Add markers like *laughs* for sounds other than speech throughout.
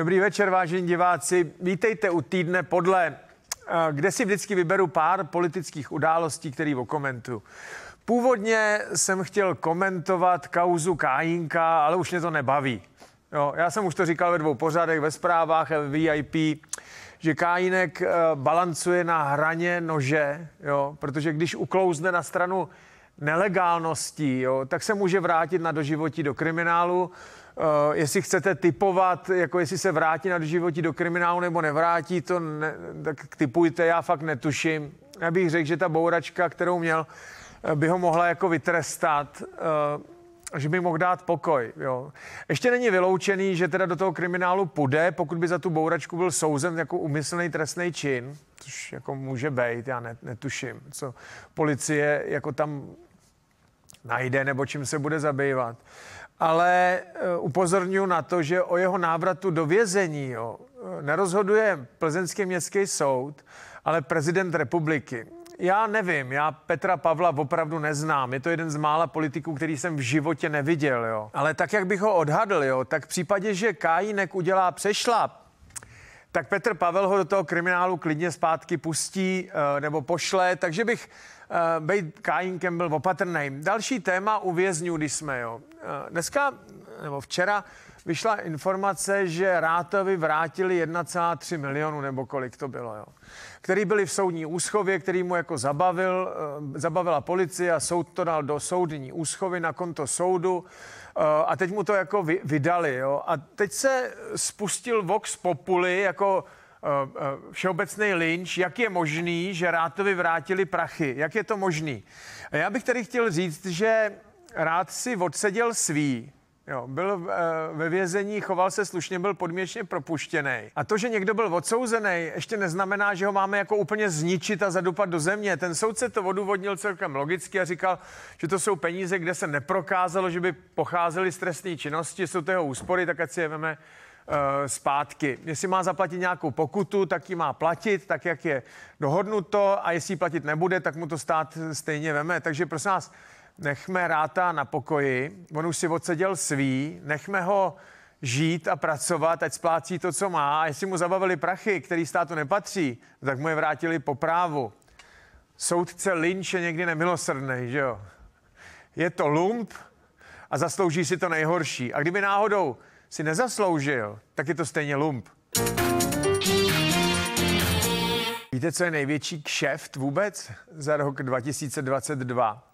Dobrý večer, vážení diváci. Vítejte u týdne podle, eh, kde si vždycky vyberu pár politických událostí, který okomentuju. Původně jsem chtěl komentovat kauzu Kájinka, ale už mě to nebaví. Jo, já jsem už to říkal ve dvou pořadech, ve zprávách ve VIP, že Kájinek uh, balancuje na hraně nože, jo, protože když uklouzne na stranu nelegálností, jo, tak se může vrátit na doživotí do kriminálu. Uh, jestli chcete typovat, jako jestli se vrátí na doživotí do kriminálu nebo nevrátí, to ne, tak typujte, já fakt netuším. Já bych řekl, že ta bouračka, kterou měl, by ho mohla jako vytrestat. Uh, že by mohl dát pokoj. Jo. Ještě není vyloučený, že teda do toho kriminálu půjde, pokud by za tu bouračku byl souzen jako umyslný trestný čin, což jako může být, já net, netuším, co policie jako tam najde nebo čím se bude zabývat. Ale uh, upozorňuji na to, že o jeho návratu do vězení jo, nerozhoduje Plzeňský městský soud, ale prezident republiky. Já nevím, já Petra Pavla opravdu neznám. Je to jeden z mála politiků, který jsem v životě neviděl, jo. Ale tak, jak bych ho odhadl, jo, tak v případě, že Kájinek udělá přešlap, tak Petr Pavel ho do toho kriminálu klidně zpátky pustí uh, nebo pošle, takže bych uh, být Kájinkem byl opatrný. Další téma u vězňů, když jsme, jo. Uh, dneska, nebo včera, vyšla informace, že Rátovi vrátili 1,3 milionu, nebo kolik to bylo, jo který byli v soudní úschově, který mu jako zabavil, eh, zabavila policie a soud to dal do soudní úschovy na konto soudu eh, a teď mu to jako vydali. Jo? A teď se spustil Vox Populi jako eh, všeobecný lynč, jak je možný, že Rátovi vrátili prachy. Jak je to možný? A já bych tady chtěl říct, že Rád si odseděl svý, Jo, byl e, ve vězení, choval se slušně, byl podměčně propuštěný. A to, že někdo byl odsouzený, ještě neznamená, že ho máme jako úplně zničit a zadupat do země. Ten soudce to odůvodnil celkem logicky a říkal, že to jsou peníze, kde se neprokázalo, že by pocházely z trestné činnosti, jsou to jeho úspory, tak ať si je veme zpátky. Jestli má zaplatit nějakou pokutu, tak ji má platit, tak jak je dohodnuto a jestli ji platit nebude, tak mu to stát stejně veme. Takže prosím vás, nechme ráta na pokoji, on už si odseděl svý, nechme ho žít a pracovat, ať splácí to, co má. A jestli mu zabavili prachy, který státu nepatří, tak mu je vrátili po právu. Soudce Lynch je někdy nemilosrdný, že jo? Je to lump a zaslouží si to nejhorší. A kdyby náhodou si nezasloužil, tak je to stejně lump. Víte, co je největší kšeft vůbec za rok 2022?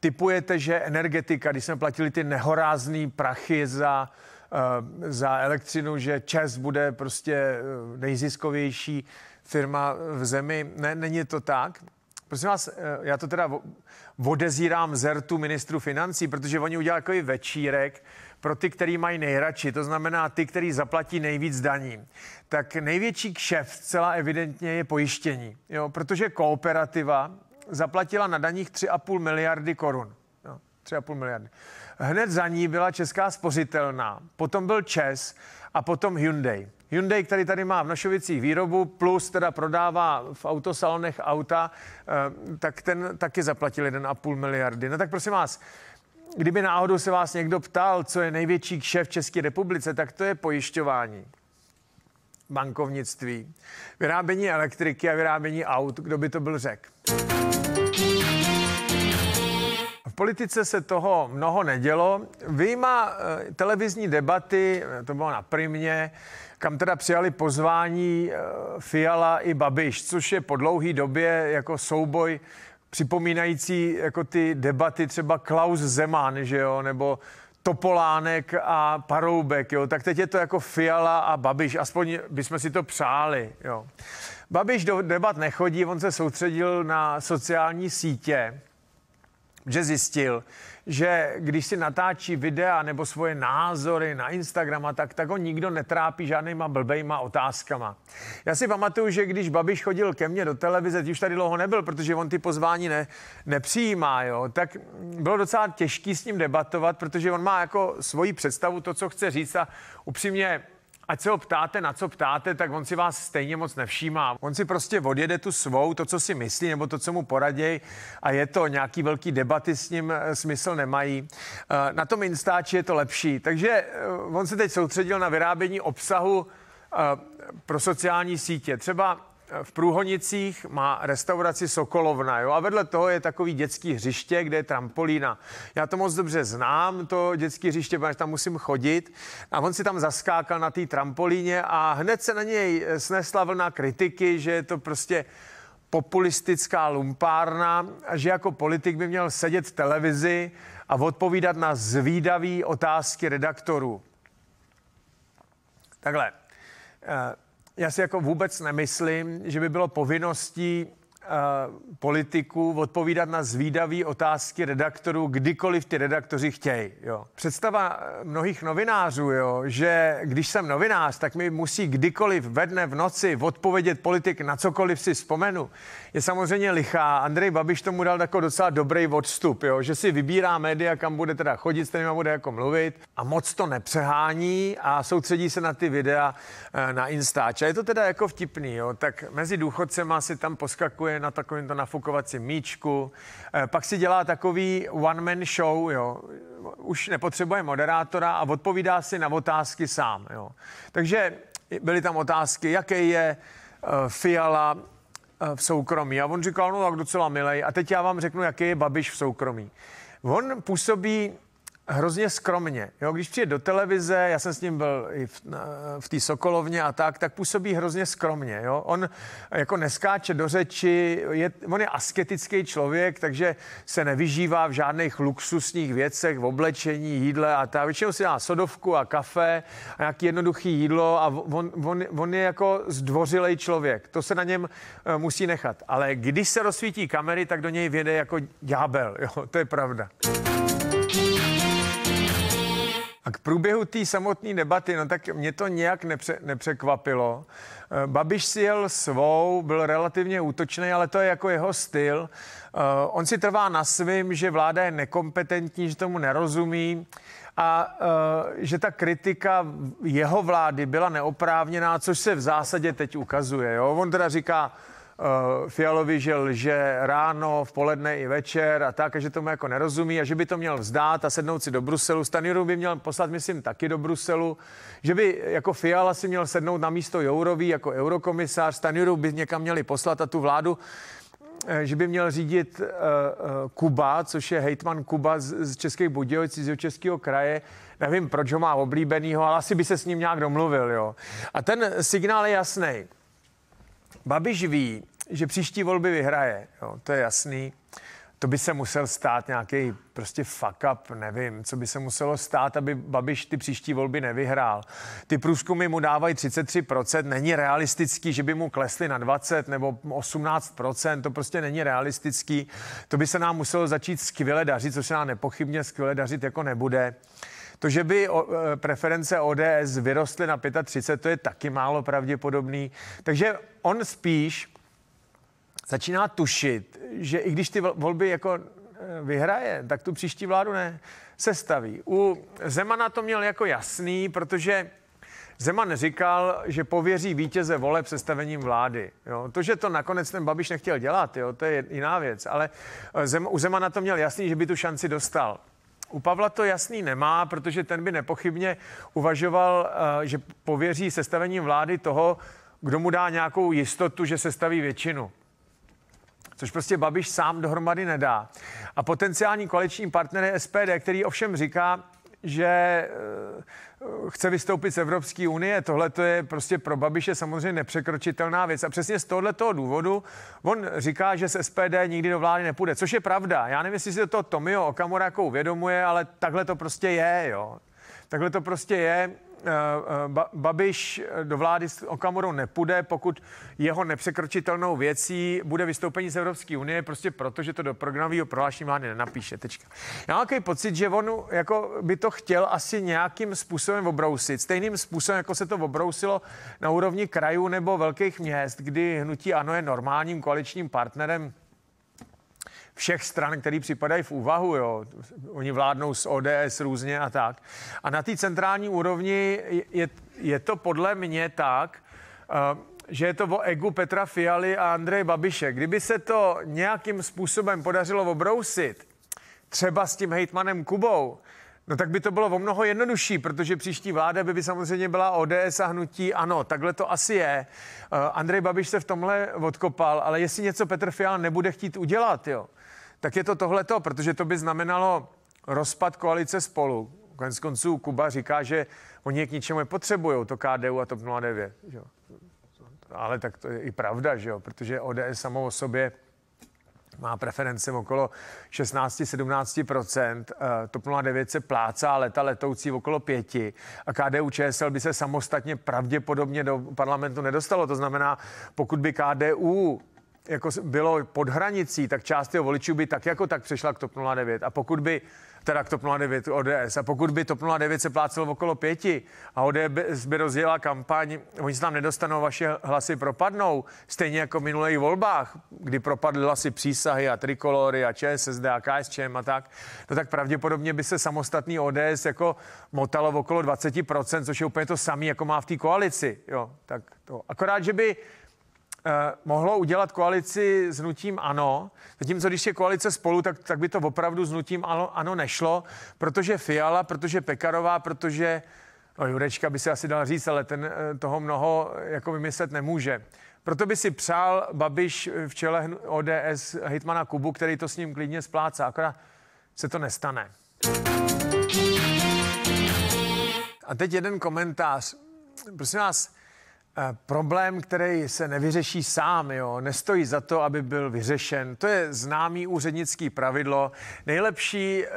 typujete, že energetika, když jsme platili ty nehorázný prachy za, uh, za elektřinu, že ČES bude prostě eh, nejziskovější firma v zemi. Ne, není to tak? Prosím vás, eh, já to teda odezírám zertu ministru financí, protože oni udělali takový večírek pro ty, který mají nejradši, to znamená ty, který zaplatí nejvíc daní. Tak největší kšeft celá evidentně je pojištění, jo, protože kooperativa, zaplatila na daních 3,5 miliardy korun. No, 3,5 miliardy. Hned za ní byla česká spořitelná, potom byl Čes a potom Hyundai. Hyundai, který tady má v Nošovicích výrobu, plus teda prodává v autosalonech auta, eh, tak ten taky zaplatil 1,5 miliardy. No tak prosím vás, kdyby náhodou se vás někdo ptal, co je největší kšef v České republice, tak to je pojišťování bankovnictví, vyrábění elektriky a vyrábění aut. Kdo by to byl řekl? politice se toho mnoho nedělo. Vyjma eh, televizní debaty, to bylo na Primě, kam teda přijali pozvání eh, Fiala i Babiš, což je po dlouhé době jako souboj připomínající jako ty debaty třeba Klaus Zeman, že jo, nebo Topolánek a Paroubek, jo, tak teď je to jako Fiala a Babiš, aspoň bychom si to přáli, jo. Babiš do debat nechodí, on se soustředil na sociální sítě, že zjistil, že když si natáčí videa nebo svoje názory na Instagram a tak, tak ho nikdo netrápí žádnýma blbejma otázkama. Já si pamatuju, že když Babiš chodil ke mně do televize, už tady dlouho nebyl, protože on ty pozvání ne, nepřijímá, jo, tak bylo docela těžký s ním debatovat, protože on má jako svoji představu, to, co chce říct a upřímně ať se ho ptáte, na co ptáte, tak on si vás stejně moc nevšímá. On si prostě odjede tu svou, to, co si myslí, nebo to, co mu poradějí a je to nějaký velký debaty s ním eh, smysl nemají. Eh, na tom Instači je to lepší. Takže eh, on se teď soustředil na vyrábění obsahu pro sociální sítě. Třeba v Průhonicích má restauraci Sokolovna, jo, a vedle toho je takový dětský hřiště, kde je trampolína. Já to moc dobře znám, to dětské hřiště, protože tam musím chodit. A on si tam zaskákal na té trampolíně a hned se na něj snesla vlna kritiky, že je to prostě populistická lumpárna že jako politik by měl sedět v televizi a odpovídat na zvídavé otázky redaktorů. Takhle. Já si jako vůbec nemyslím, že by bylo povinností politiků odpovídat na zvídavé otázky redaktorů, kdykoliv ty redaktoři chtějí. Jo. Představa mnohých novinářů, jo, že když jsem novinář, tak mi musí kdykoliv ve dne, v noci odpovědět politik na cokoliv si vzpomenu, je samozřejmě lichá. Andrej Babiš tomu dal takový docela dobrý odstup, jo, že si vybírá média, kam bude teda chodit, s kterými bude jako mluvit a moc to nepřehání a soustředí se na ty videa eh, na Instač. A je to teda jako vtipný, jo, tak mezi důchodcema si tam poskakuje na takovým to nafukovacím míčku, eh, pak si dělá takový one-man show, jo, už nepotřebuje moderátora a odpovídá si na otázky sám, jo. Takže byly tam otázky, jaký je uh, Fiala Eh, v soukromí. A on říkal, no tak docela milej. A teď já vám řeknu, jaký je Babiš v soukromí. On působí hrozně skromně. Jo, když přijde do televize, já jsem s ním byl i v, v té Sokolovně a tak, tak působí hrozně skromně. Jo. On jako neskáče do řeči, je, on je asketický člověk, takže se nevyžívá v žádných luxusních věcech, v oblečení, jídle a tak. Většinou si dá sodovku a kafe a nějaký jednoduchý jídlo a on, on, on je jako zdvořilej člověk. To se na něm uh, musí nechat. Ale když se rozsvítí kamery, tak do něj věde jako ďábel. Jo, to je pravda. A k průběhu té samotné debaty, no tak mě to nějak nepře, nepřekvapilo. Eh, Babiš si jel svou, byl relativně útočný, ale to je jako jeho styl. Eh, on si trvá na svým, že vláda je nekompetentní, že tomu nerozumí a uh, že ta kritika jeho vlády byla neoprávněná, což se v zásadě teď ukazuje. Jo? On teda říká, Fialovi, že lže ráno, v poledne i večer a tak, a že tomu jako nerozumí a že by to měl vzdát a sednout si do Bruselu. Stanjuru by měl poslat, myslím, taky do Bruselu. Že by jako Fiala si měl sednout na místo Jourový jako eurokomisář. Stanjuru by někam měli poslat a tu vládu eh, že by měl řídit uh, uh, Kuba, což je hejtman Kuba z, z Českých Budějovic, z Českého kraje. Nevím, proč ho má oblíbenýho, ale asi by se s ním nějak domluvil. Jo. A ten signál je jasný. Babiš ví, že příští volby vyhraje, jo, to je jasný. To by se musel stát nějaký prostě fuck up, nevím, co by se muselo stát, aby Babiš ty příští volby nevyhrál. Ty průzkumy mu dávají 33%, není realistický, že by mu klesly na 20 nebo 18%, to prostě není realistický. To by se nám muselo začít skvěle dařit, což se nám nepochybně skvěle dařit jako nebude. To, že by e, preference ODS vyrostly na 35, to je taky málo pravděpodobný. Takže on spíš začíná tušit, že i když ty volby jako e, vyhraje, tak tu příští vládu ne sestaví. U Zemana to měl jako jasný, protože Zeman říkal, že pověří vítěze voleb sestavením vlády. Jo. To, že to nakonec ten Babiš nechtěl dělat, jo, to je jiná věc, ale e, Zem, u Zemana to měl jasný, že by tu šanci dostal. U Pavla to jasný nemá, protože ten by nepochybně uvažoval, eh, že pověří sestavením vlády toho, kdo mu dá nějakou jistotu, že sestaví většinu. Což prostě Babiš sám dohromady nedá. A potenciální koaliční partner je SPD, který ovšem říká, že eh, chce vystoupit z Evropské unie. Tohle to je prostě pro Babiše samozřejmě nepřekročitelná věc. A přesně z tohoto důvodu on říká, že z SPD nikdy do vlády nepůjde, což je pravda. Já nevím, jestli si to Tomio Okamura jako uvědomuje, ale takhle to prostě je, jo. Takhle to prostě je. Eh, eh, Babiš do vlády s Okamurou nepůjde, pokud jeho nepřekročitelnou věcí bude vystoupení z Evropské unie, prostě proto, že to do programového prohlášení vlády nenapíše. Tečka. Já mám takový pocit, že on jako by to chtěl asi nějakým způsobem obrousit. Stejným způsobem, jako se to obrousilo na úrovni krajů nebo velkých měst, kdy hnutí ANO je normálním koaličním partnerem všech stran, který připadají v úvahu. Jo. Oni vládnou s ODS různě a tak. A na té centrální úrovni je, je to podle mě tak, uh, že je to o egu Petra Fialy a Andreje Babiše. Kdyby se to nějakým způsobem podařilo obrousit, třeba s tím hejtmanem Kubou, No tak by to bylo o mnoho jednodušší, protože příští vláda by, by samozřejmě byla ODS a hnutí. Ano, takhle to asi je. Uh, Andrej Babiš se v tomhle odkopal, ale jestli něco Petr Fiala nebude chtít udělat, jo, tak je to tohleto, protože to by znamenalo rozpad koalice spolu. Konec konců Kuba říká, že oni je k ničemu potřebují, to KDU a TOP 09. Že? Ale tak to je i pravda, že jo? protože ODS samou o sobě má preference okolo 16-17%, eh, TOP 09 se plácá leta letoucí okolo 5 a KDU ČSL by se samostatně pravděpodobně do parlamentu nedostalo. To znamená, pokud by KDU jako bylo pod hranicí, tak část jeho voličů by tak jako tak přešla k TOP 09. A pokud by teda k TOP 09 ODS. A pokud by TOP 09 se plácelo okolo pěti a ODS by rozjela kampaň, oni se tam nedostanou, vaše hlasy propadnou, stejně jako v minulých volbách, kdy propadly hlasy přísahy a trikolory a ČSSD a KSČM a tak, no tak pravděpodobně by se samostatný ODS jako motalo okolo 20%, což je úplně to samé, jako má v té koalici. Jo, tak to. Akorát, že by mohlo udělat koalici s nutím ano, zatímco když je koalice spolu, tak, tak by to opravdu s nutím ano, ano nešlo, protože Fiala, protože Pekarová, protože no Jurečka by se asi dal říct, ale ten eh, toho mnoho jako vymyslet nemůže. Proto by si přál Babiš v čele ODS hitmana Kubu, který to s ním klidně splácá, akorát se to nestane. A teď jeden komentář. Prosím vás, Eh, problém, který se nevyřeší sám, jo, nestojí za to, aby byl vyřešen. To je známý úřednický pravidlo. Nejlepší eh,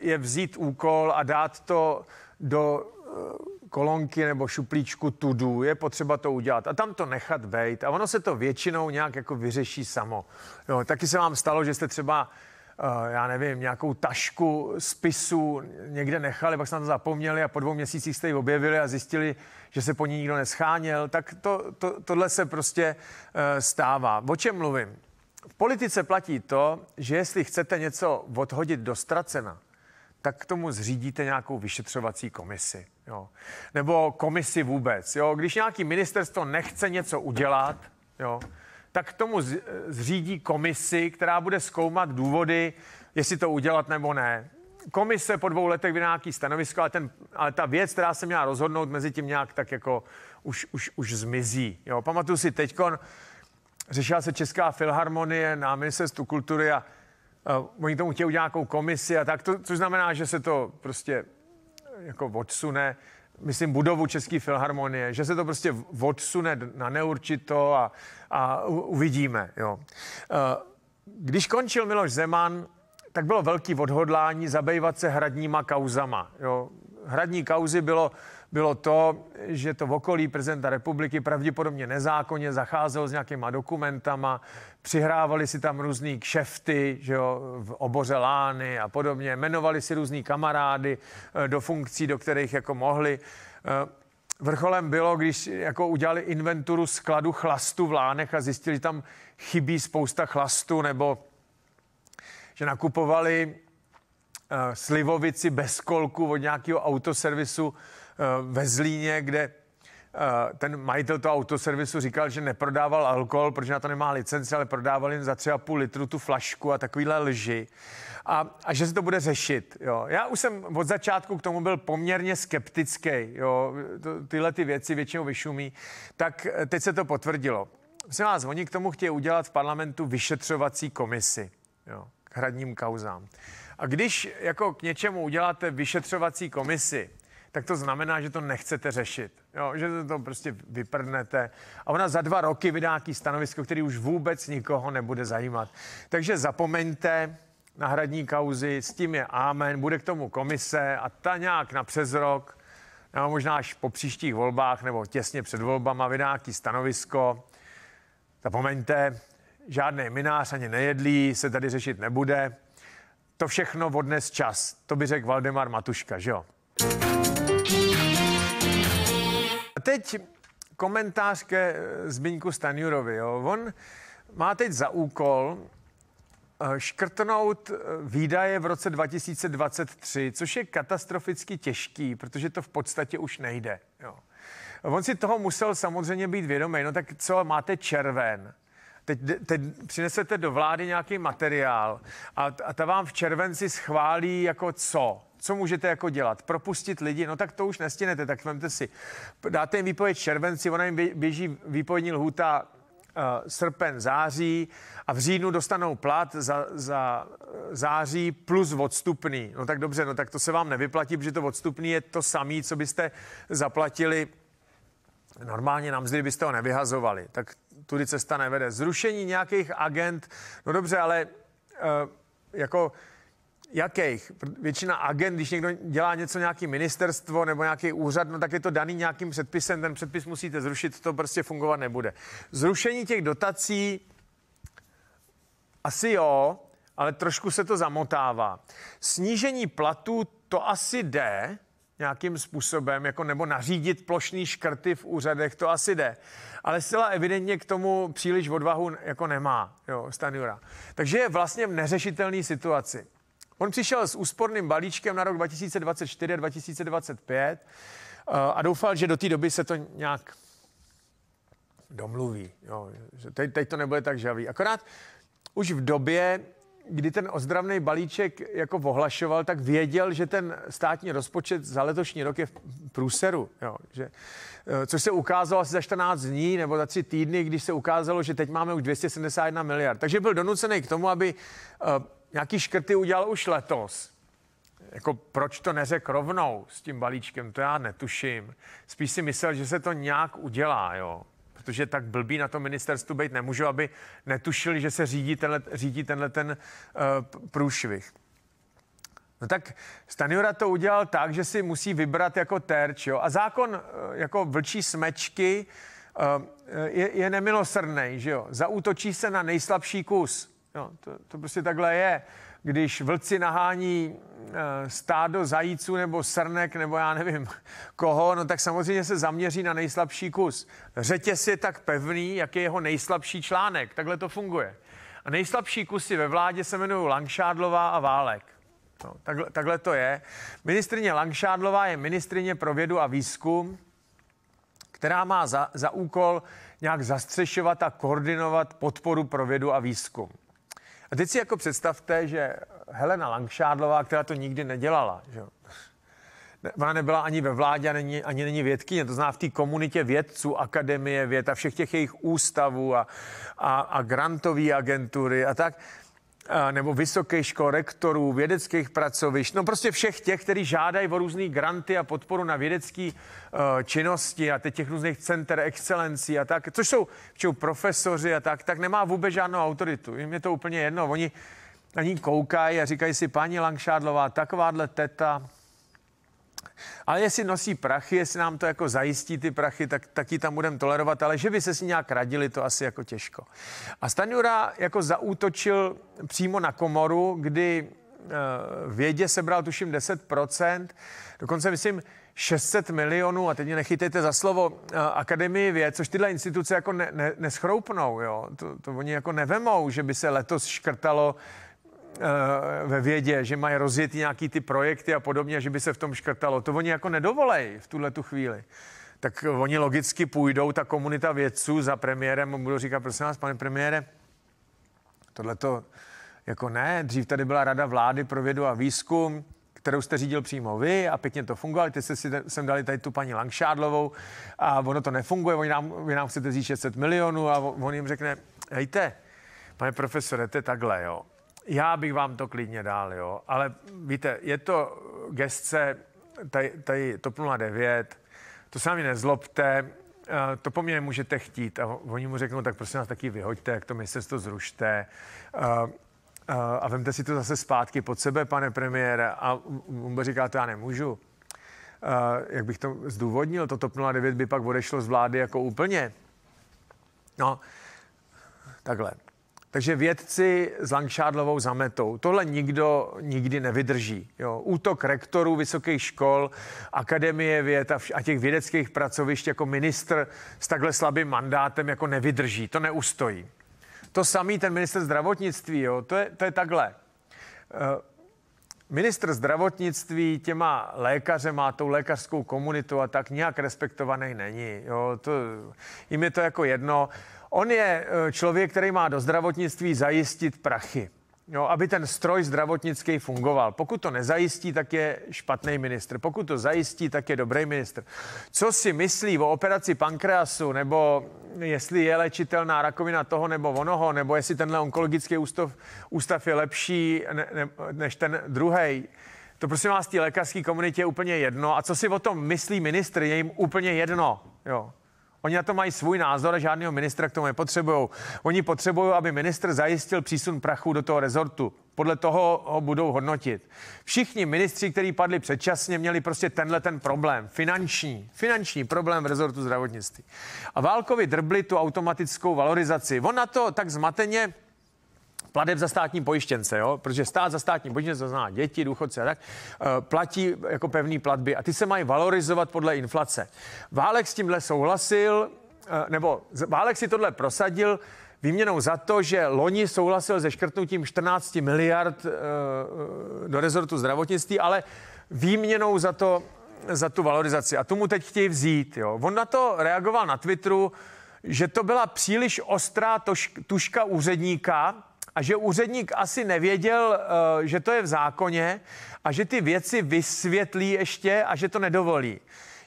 je vzít úkol a dát to do eh, kolonky nebo šuplíčku tudu, je potřeba to udělat a tam to nechat být a ono se to většinou nějak jako vyřeší samo. Jo, taky se vám stalo, že jste třeba Eh, já nevím, nějakou tašku spisu někde nechali, pak se na to zapomněli a po dvou měsících jste ji objevili a zjistili, že se po ní nikdo nescháněl, tak to, to, tohle se prostě uh, stává. O čem mluvím? V politice platí to, že jestli chcete něco odhodit do ztracena, tak k tomu zřídíte nějakou vyšetřovací komisi. Jo. Nebo komisi vůbec. Jo. Když nějaký ministerstvo nechce něco udělat, jo, tak k tomu zřídí komisi, která bude zkoumat důvody, jestli to udělat nebo ne. Komise po dvou letech vydá nějaký stanovisko, ale, ten, ale ta věc, která se měla rozhodnout, mezi tím nějak tak jako už, už, už zmizí. Jo, pamatuju si teďkon, řešila se Česká filharmonie na ministerstvu kultury a uh, oni tomu chtějí udělat nějakou komisi a tak, to, což znamená, že se to prostě jako odsune myslím, budovu České filharmonie, že se to prostě odsune na neurčito a, a uvidíme. Jo. Eh, když končil Miloš Zeman, tak bylo velký odhodlání zabývat se hradníma kauzama. Jo. Hradní kauzy bylo, bylo to, že to v okolí prezidenta republiky pravděpodobně nezákonně zacházelo s nějakýma dokumentama, přihrávali si tam různý kšefty, že jo, v oboře Lány a podobně, jmenovali si různý kamarády eh, do funkcí, do kterých jako mohli. Eh, vrcholem bylo, když jako udělali inventuru skladu chlastu v Lánech a zjistili, že tam chybí spousta chlastu, nebo že nakupovali uh, slivovici bez kolku od nějakého autoservisu ve Zlíně, kde uh, ten majitel toho autoservisu říkal, že neprodával alkohol, protože na to nemá licenci, ale prodával jen za tři a půl litru tu flašku a takovýhle lži a, a že se to bude řešit. Jo. Já už jsem od začátku k tomu byl poměrně skeptický, jo. Tyhle ty věci většinou vyšumí, tak eh, teď se to potvrdilo. Myslím vás, oni k tomu chtějí udělat v parlamentu vyšetřovací komisi jo, k hradním kauzám. A když jako k něčemu uděláte vyšetřovací komisi, tak to znamená, že to nechcete řešit. Jo, že to prostě vyprdnete. A ona za dva roky vydá nějaký stanovisko, který už vůbec nikoho nebude zajímat. Takže zapomeňte, na hradní kauzy, s tím je amen, bude k tomu komise a ta nějak na přes rok, nebo možná až po příštích volbách nebo těsně před volbama vydá nějaký stanovisko. Zapomeňte, žádný minář ani nejedlí se tady řešit nebude. To všechno odnes čas. To by řekl Valdemar Matuška, že jo? Teď komentář ke Zbyňku Stanjurovi. Jo. On má teď za úkol škrtnout výdaje v roce 2023, což je katastroficky těžký, protože to v podstatě už nejde. Jo. On si toho musel samozřejmě být vědomý. No tak co, máte červen, teď, teď přinesete do vlády nějaký materiál a, a ta vám v červenci schválí jako co? Co můžete jako dělat? Propustit lidi? No tak to už nestinete, tak vemte si. Dáte jim výpověď červenci, ona jim běží výpovědní lhůta uh, srpen, září a v říjnu dostanou plat za, za září plus odstupný. No tak dobře, no tak to se vám nevyplatí, protože to odstupný je to samé, co byste zaplatili normálně na mzdy byste ho nevyhazovali, tak tudy cesta nevede. Zrušení nějakých agent, no dobře, ale uh, jako jakých? Většina agent, když někdo dělá něco, nějaký ministerstvo nebo nějaký úřad, no tak je to daný nějakým předpisem, ten předpis musíte zrušit, to prostě fungovat nebude. Zrušení těch dotací asi jo, ale trošku se to zamotává. Snížení platů to asi jde, nějakým způsobem, jako nebo nařídit plošný škrty v úřadech, to asi jde. Ale zcela evidentně k tomu příliš odvahu jako nemá, jo, Stanjura. Takže je vlastně v neřešitelné situaci. On přišel s úsporným balíčkem na rok 2024 a 2025 uh, a doufal, že do té doby se to nějak domluví. Jo, že teď, teď to nebude tak žavý. Akorát už v době, kdy ten ozdravný balíček jako ohlašoval, tak věděl, že ten státní rozpočet za letošní rok je v průseru. Jo, že, eh, což se ukázalo asi za 14 dní nebo za tři týdny, když se ukázalo, že teď máme už 271 miliard. Takže byl donucený k tomu, aby uh, nějaký škrty udělal už letos. Jako proč to neřekl rovnou s tím balíčkem, to já netuším. Spíš si myslel, že se to nějak udělá, jo protože tak blbý na tom ministerstvu být nemůžu, aby netušili, že se řídí tenhle, řídí tenhle ten uh, průšvih. No tak Stanjura to udělal tak, že si musí vybrat jako terč, jo? A zákon uh, jako vlčí smečky uh, je, je nemilosrdný, že jo? Zaútočí se na nejslabší kus. Jo, to, to prostě takhle je když vlci nahání eh, stádo zajíců nebo srnek nebo já nevím *laughs* koho, no tak samozřejmě se zaměří na nejslabší kus. Řetěz je tak pevný, jak je jeho nejslabší článek. Takhle to funguje. A nejslabší kusy ve vládě se jmenují Langšádlová a Válek. No, takhle, takhle to je. Ministrině Langšádlová je ministrině pro vědu a výzkum, která má za, za úkol nějak zastřešovat a koordinovat podporu pro vědu a výzkum. A teď si jako představte, že Helena Langšádlová, která to nikdy nedělala, že Ona nebyla ani ve vládě, ani, ani není vědkyně, to zná v té komunitě vědců, akademie věd a všech těch jejich ústavů a, a, a grantové agentury a tak nebo vysokých škol, rektorů, vědeckých pracovišť, no prostě všech těch, kteří žádají o různé granty a podporu na vědecké uh, činnosti a teď těch různých center excelencí a tak, což jsou, jsou profesoři a tak, tak nemá vůbec žádnou autoritu. Jim je to úplně jedno. Oni na ní koukají a říkají si, paní Langšádlová, takováhle teta, ale jestli nosí prachy, jestli nám to jako zajistí ty prachy, tak, tak ji tam budeme tolerovat, ale že by se s ní nějak radili, to asi jako těžko. A Stanjura jako zaútočil přímo na komoru, kdy eh, vědě sebral tuším 10%, dokonce myslím 600 milionů, a teď mě nechytejte za slovo, eh, Akademii věd, což tyhle instituce jako ne, ne, neschroupnou, jo? To, to oni jako nevemou, že by se letos škrtalo ve vědě, že mají rozjet nějaký ty projekty a podobně, že by se v tom škrtalo. To oni jako nedovolej v tuhle tu chvíli. Tak oni logicky půjdou, ta komunita vědců za premiérem budou říkat, prosím vás, pane premiére, tohle to jako ne, dřív tady byla rada vlády pro vědu a výzkum, kterou jste řídil přímo vy a pěkně to fungovalo. Teď jste si sem dali tady tu paní Langšádlovou a ono to nefunguje, oni nám, vy nám chcete vzít 600 milionů a on jim řekne, hejte, pane profesore, to je takhle, jo já bych vám to klidně dal, jo, ale víte, je to gestce tady, tady TOP 09, to se mi nezlobte, eh, to po mně nemůžete chtít. A oni mu řeknou, tak prosím vás taky vyhoďte, jak to ministerstvo zrušte. A, eh, a, eh, a vemte si to zase zpátky pod sebe, pane premiére. A on říká, to já nemůžu. A, jak bych to zdůvodnil, to TOP 09 by pak odešlo z vlády jako úplně. No, takhle. Takže vědci s Langšádlovou zametou. Tohle nikdo nikdy nevydrží. Jo. Útok rektorů vysokých škol, akademie věd a, a těch vědeckých pracovišť jako ministr s takhle slabým mandátem jako nevydrží. To neustojí. To samý ten minister zdravotnictví, jo, to je, to je takhle. Eh, ministr zdravotnictví těma lékařema, tou lékařskou komunitu a tak nějak respektovaný není. Jo, to, jim je to jako jedno. On je eh, člověk, který má do zdravotnictví zajistit prachy. Jo, aby ten stroj zdravotnický fungoval. Pokud to nezajistí, tak je špatný ministr. Pokud to zajistí, tak je dobrý ministr. Co si myslí o operaci pankreasu, nebo jestli je léčitelná rakovina toho nebo onoho, nebo jestli tenhle onkologický ústav, ústav je lepší ne, ne, než ten druhý, to prosím vás, té lékařské komunitě je úplně jedno. A co si o tom myslí ministr, je jim úplně jedno. Jo. Oni na to mají svůj názor a žádného ministra k tomu nepotřebují. Oni potřebují, aby ministr zajistil přísun prachu do toho rezortu. Podle toho ho budou hodnotit. Všichni ministři, kteří padli předčasně, měli prostě tenhle ten problém. Finanční. Finanční problém v rezortu zdravotnictví. A Válkovi drbli tu automatickou valorizaci. On na to tak zmateně plateb za státní pojištěnce, jo? protože stát za státní pojištěnce, to znamená děti, důchodce a tak, eh, platí jako pevný platby a ty se mají valorizovat podle inflace. Válek s tímhle souhlasil, eh, nebo Válek si tohle prosadil, výměnou za to, že loni souhlasil se škrtnutím 14 miliard eh, do rezortu zdravotnictví, ale výměnou za to, za tu valorizaci. A tomu teď chtějí vzít. Jo. On na to reagoval na Twitteru, že to byla příliš ostrá tuška úředníka, a že úředník asi nevěděl, eh, že to je v zákoně a že ty věci vysvětlí ještě a že to nedovolí.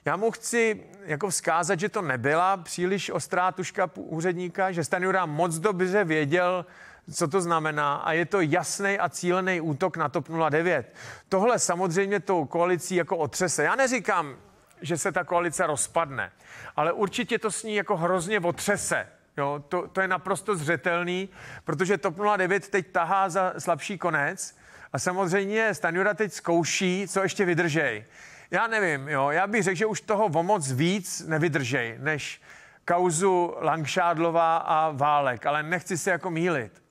Já mu chci jako vzkázat, že to nebyla příliš ostrá tuška úředníka, že Stanjura moc dobře věděl, co to znamená a je to jasný a cílený útok na TOP 09. Tohle samozřejmě tou koalicí jako otřese. Já neříkám, že se ta koalice rozpadne, ale určitě to s ní jako hrozně otřese. Jo, to, to je naprosto zřetelný, protože TOP 09 teď tahá za slabší konec a samozřejmě Stanjura teď zkouší, co ještě vydržej. Já nevím, jo, já bych řekl, že už toho o moc víc nevydržej, než kauzu Langšádlová a Válek, ale nechci se jako mílit.